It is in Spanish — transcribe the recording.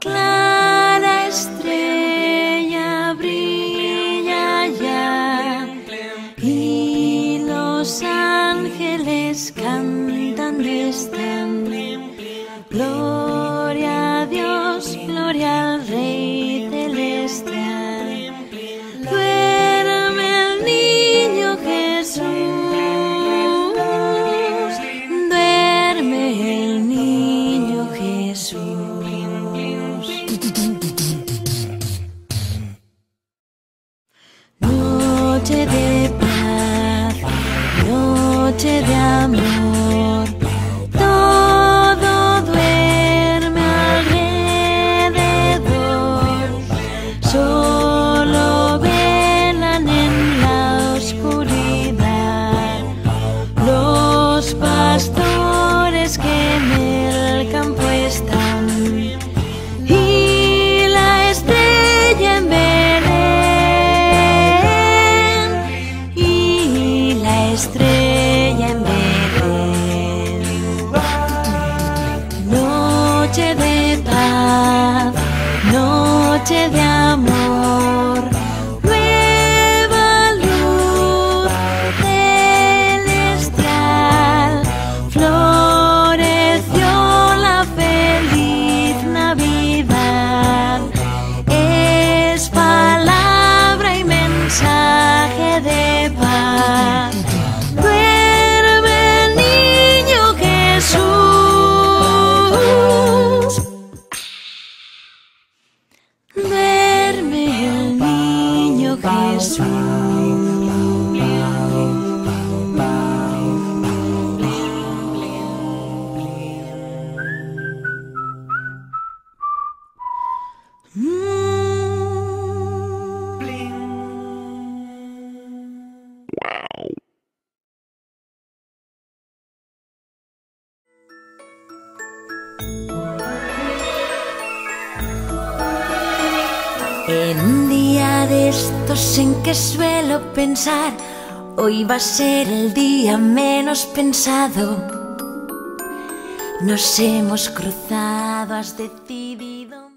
Clara Estrella brilla ya, y los ángeles cantan: están Gloria a Dios, Gloria al Rey. Noche de amor, todo duerme alrededor, solo velan en la oscuridad. Los pastores que en el campo están. Y la estrella en Belén. Y la estrella noche de paz noche de amor I see. En un día de estos en que suelo pensar, hoy va a ser el día menos pensado. Nos hemos cruzado, has decidido.